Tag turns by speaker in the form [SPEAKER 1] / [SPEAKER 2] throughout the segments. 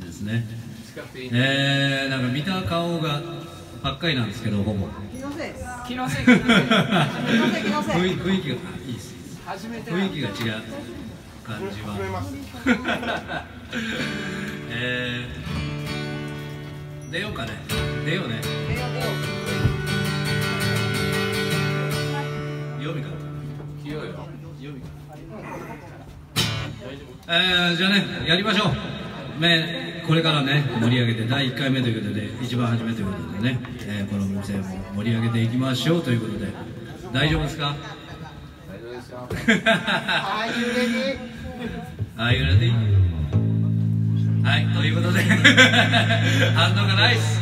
[SPEAKER 1] ですね。えー、なんか見た顔がばっかりなんですけどほぼ。
[SPEAKER 2] 気のせい
[SPEAKER 3] 気のせい
[SPEAKER 2] 気のせい。気のせい
[SPEAKER 1] 雰囲雰囲気がいいです。
[SPEAKER 3] 初めて。
[SPEAKER 1] 雰囲気が違う感じは。えー、出ようかね。出ようね。
[SPEAKER 2] 出よう出よ
[SPEAKER 1] 曜日か。
[SPEAKER 3] 清いよ。
[SPEAKER 1] 曜日か。えー、じゃあねやりましょうねこれからね盛り上げて第1回目ということで一番初めということでね、えーこの店を盛り上げていきましょうということで大丈夫ですか？
[SPEAKER 3] 大丈夫ですよ。
[SPEAKER 2] ああいうレディ
[SPEAKER 1] Are you ready? はい、ということで。反応がないっす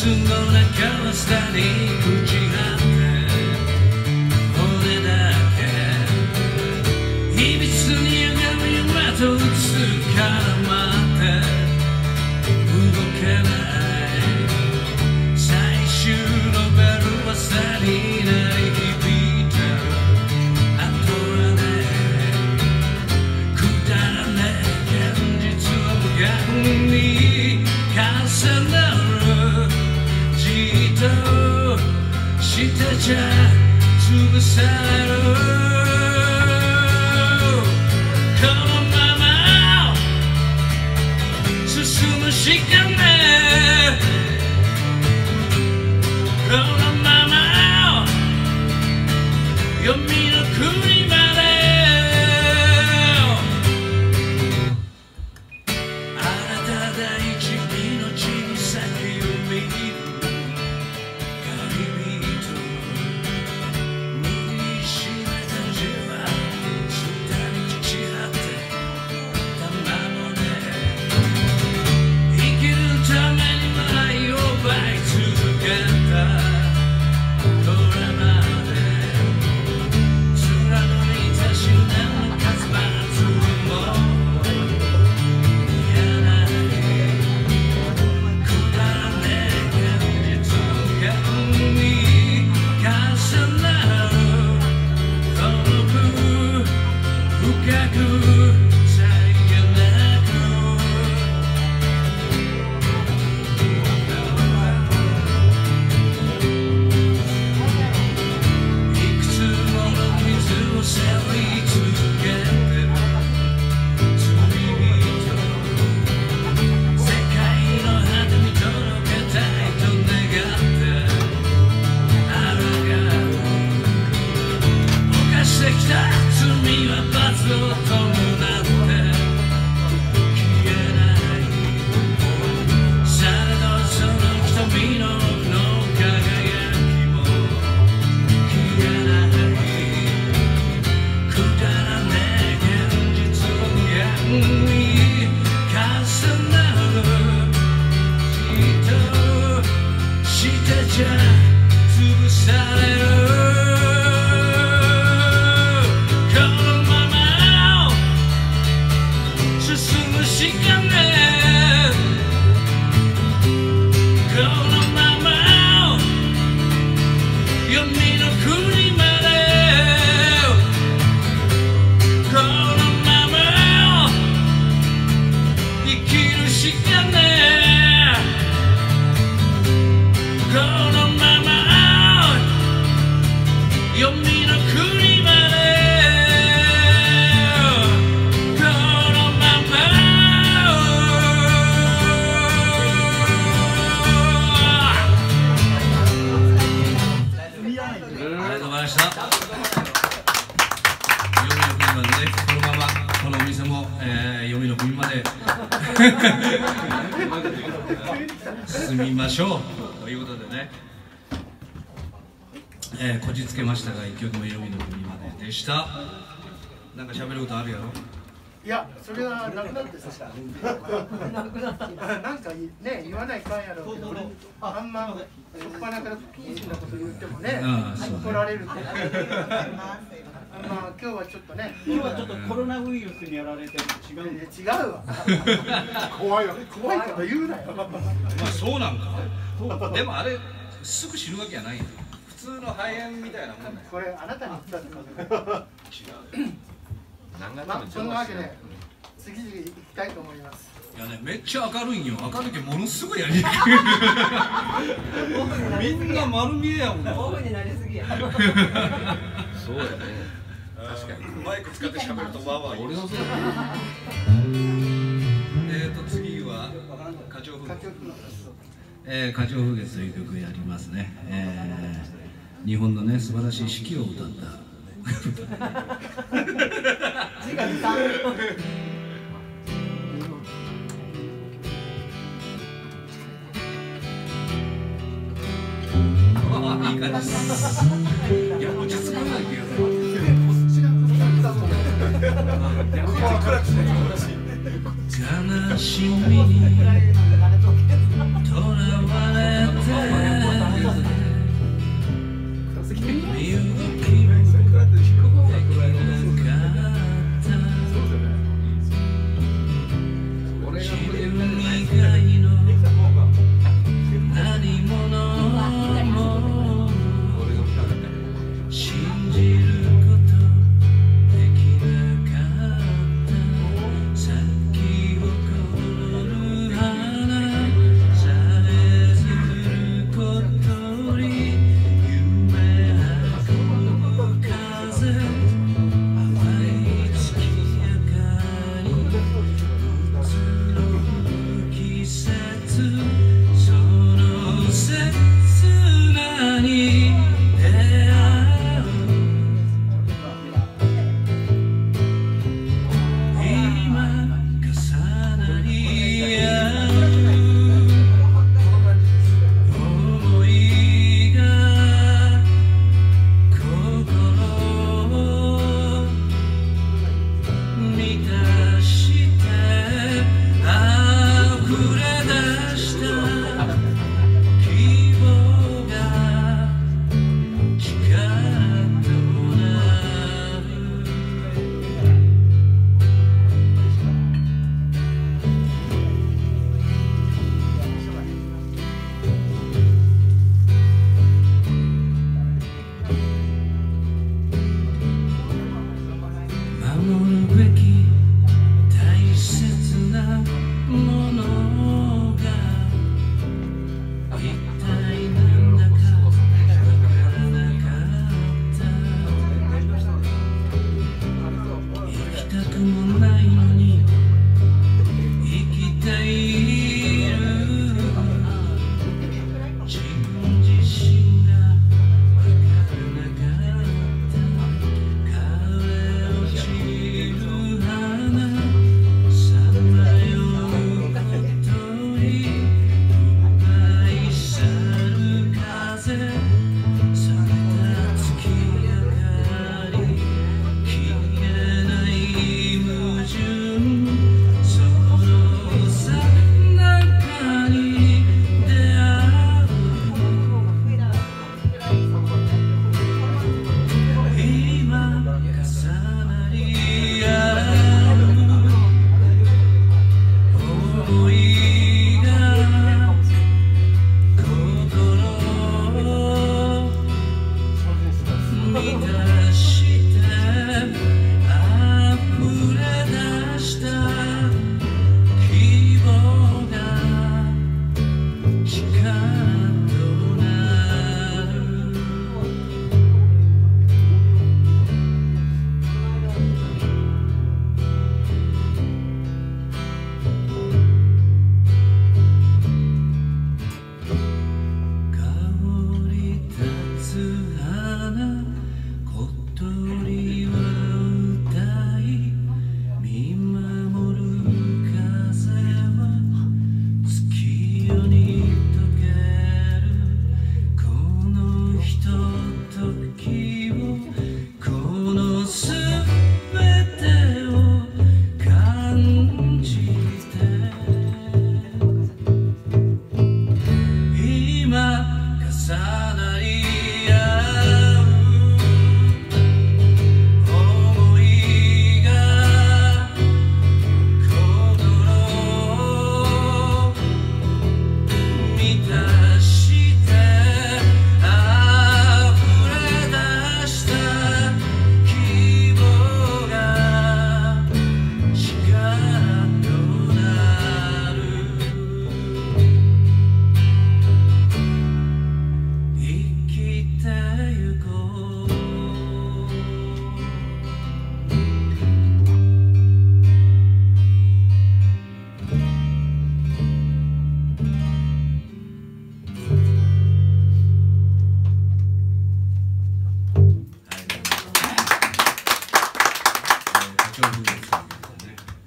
[SPEAKER 1] ックスの中はスタに朽ち果て骨だけいびつに上がる夢と映すから待って動けない最終のベルはさに鳴り響いてあとはねくだらねえ現実は無限にとしてちゃ潰されるこのまま進むしかねえこのまま読みの国まであなた大地命このまま進むしかないいうことでね、えーこじつけましたが一曲目「読みの国まで」でした。なんか喋ることあるやろ？
[SPEAKER 4] いや、それはなくなってさ。な んかね、言わないかんやろうけど、あんま、しょっぱなから不謹慎なこと言ってもね怒られるって。まあ、今日はちょっとね、
[SPEAKER 5] 今日はちょっとコロナウイルスにやられて違う
[SPEAKER 4] 違うわ。怖いわ、怖いこと言うなよ。
[SPEAKER 1] まあそうなんかでもあれすぐ死ぬわけやないよ普通の肺炎みたいなもんだよ
[SPEAKER 4] これ、あなたに言ったってまあ、そんなわけで、次々行きたいと思います。
[SPEAKER 1] いやねめっちゃ明るいんよ。明るいけどものすごいやりにくい。みんな丸見えやもんな。
[SPEAKER 2] オフになりすぎや。
[SPEAKER 3] そうやね。確かに。
[SPEAKER 1] マイク使って喋るとまあまあいい
[SPEAKER 3] 俺のせいだ
[SPEAKER 1] えーと次は花鳥風月
[SPEAKER 4] 歌曲の
[SPEAKER 1] えー、花鳥風月という曲をやりますね、えー、日本のね素晴らしい四季を歌った
[SPEAKER 2] 字が二三。
[SPEAKER 1] いい感じですいや落ち着かないけど悲しみに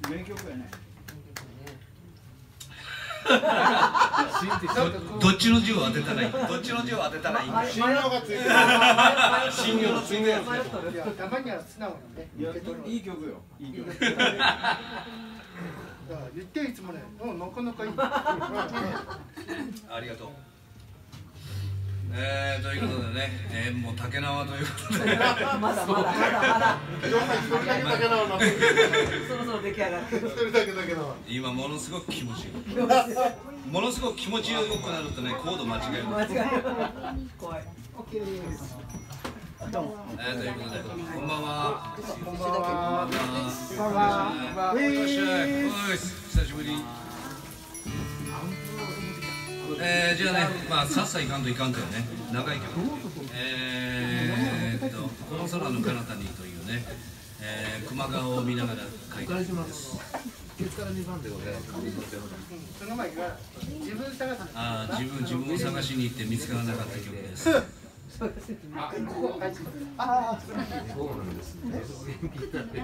[SPEAKER 5] 名曲やね
[SPEAKER 1] どっちの字を当てたらいいどっちの字を当てたらいい
[SPEAKER 4] 信用がついてる
[SPEAKER 1] 信用のついてる
[SPEAKER 4] たまには素直にね
[SPEAKER 5] いい曲よいい曲
[SPEAKER 4] だから言っていつもねもうなかなかいい
[SPEAKER 1] ありがとうえー、ということでね、えー、もう竹縄ということで。
[SPEAKER 2] まだまだまだまだ。
[SPEAKER 4] 一人だけだ。けなの
[SPEAKER 2] そろそろ出来上がる
[SPEAKER 4] 一人だけだけなの
[SPEAKER 1] 今ものすごく気持ちいい。ものすごく気持ちよくなるとねコード間違える。
[SPEAKER 2] 間違える。怖い
[SPEAKER 1] えー、ということでこんばんは。
[SPEAKER 4] こんばんは。
[SPEAKER 1] こんばんは。いらっしゃい。おい、久しぶり。えー、じゃあね、まあ、さっさいかんといかんとよね。長い曲。えー、っと、この空の彼方にというね。えー、熊川を見ながら書いてます。ああ、自分、自分を探しに行って見つからなかった曲です。
[SPEAKER 4] ここ入ってますあ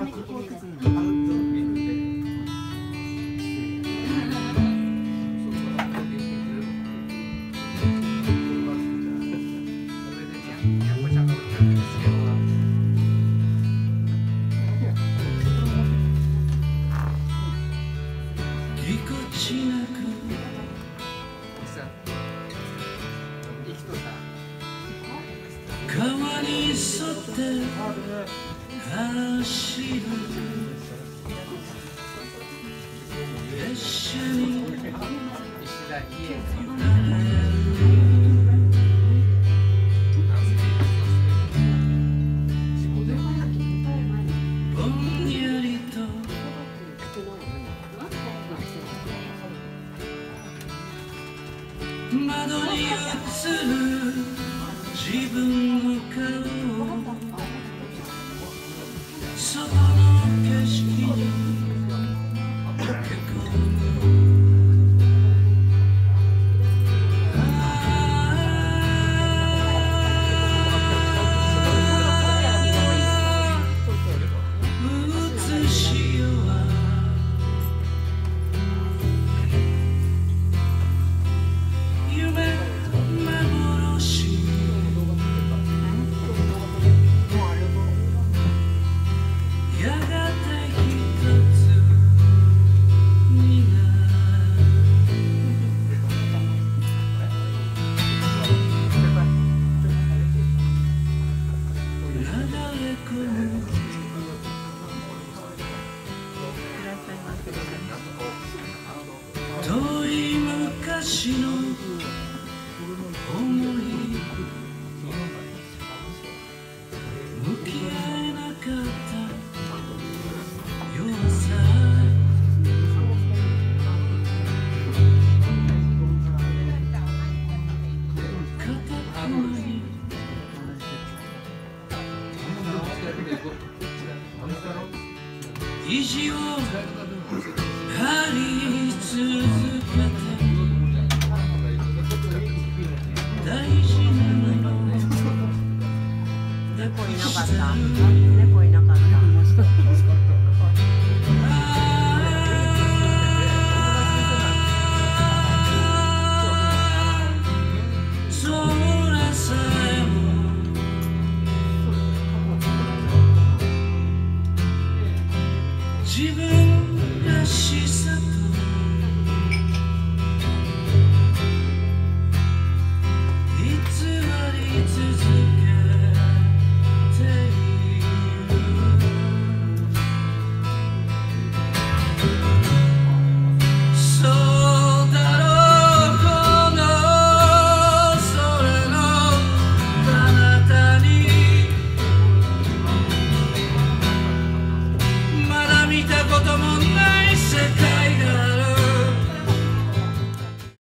[SPEAKER 1] ぎこち川に沿って。走る。列車に。窓に映る自分の顔。を昔の